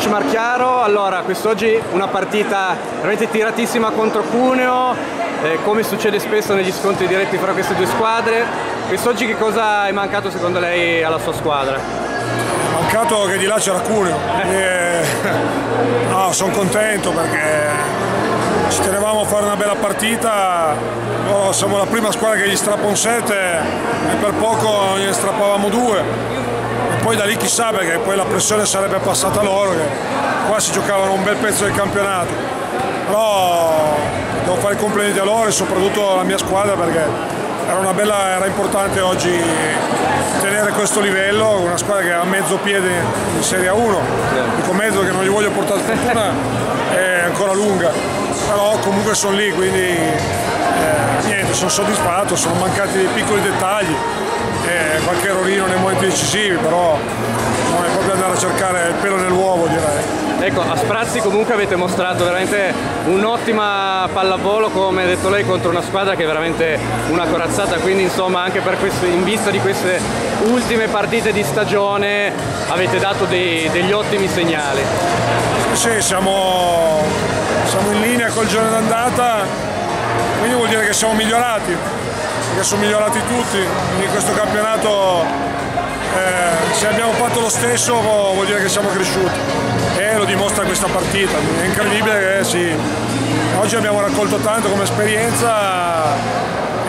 Coach Marchiaro, allora quest'oggi una partita veramente tiratissima contro Cuneo, eh, come succede spesso negli scontri diretti fra queste due squadre. Quest'oggi che cosa è mancato secondo lei alla sua squadra? È mancato che di là c'era Cuneo. E... no, sono contento perché ci tenevamo a fare una bella partita, no, siamo la prima squadra che gli strappa un set e per poco ne strappavamo due. Poi da lì chissà perché poi la pressione sarebbe passata loro, che qua si giocavano un bel pezzo del campionato. Però devo fare i complimenti a loro e soprattutto alla mia squadra perché era, bella, era importante oggi tenere questo livello, una squadra che ha mezzo piede in Serie 1, dico mezzo che non gli voglio portare fortuna, è ancora lunga però comunque sono lì, quindi eh, niente, sono soddisfatto, sono mancati dei piccoli dettagli, decisivi, però non è proprio andare a cercare il pelo nell'uovo direi. Ecco, a Sprazzi comunque avete mostrato veramente un'ottima pallavolo, come ha detto lei, contro una squadra che è veramente una corazzata, quindi insomma anche questo, in vista di queste ultime partite di stagione avete dato dei, degli ottimi segnali. Sì, siamo siamo in linea col giorno d'andata, quindi vuol dire che siamo migliorati, perché sono migliorati tutti, quindi in questo campionato eh, se abbiamo fatto lo stesso vuol dire che siamo cresciuti e lo dimostra questa partita, è incredibile che sì, oggi abbiamo raccolto tanto come esperienza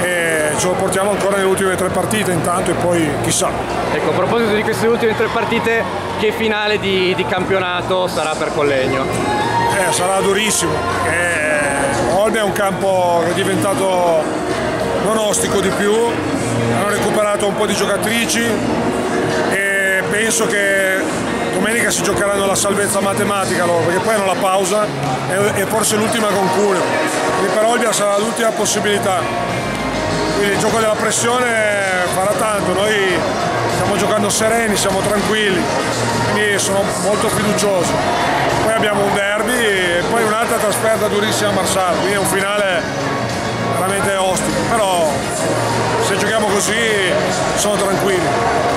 e ce lo portiamo ancora nelle ultime tre partite intanto e poi chissà. Ecco, a proposito di queste ultime tre partite, che finale di, di campionato sarà per Collegno? eh, sarà durissimo. Eh, Olbia è un campo che è diventato non ostico di più, hanno recuperato un po' di giocatrici e penso che domenica si giocheranno la salvezza matematica loro, perché poi hanno la pausa e, forse l'ultima con Cuneo. Quindi per Olbia sarà l'ultima possibilità. Quindi il gioco della pressione farà tanto, noi stiamo giocando sereni, siamo tranquilli, quindi sono molto fiducioso. Poi abbiamo un derby e poi un'altra trasferta durissima a Marsala, quindi è un finale veramente ostico, così sono tranquilli.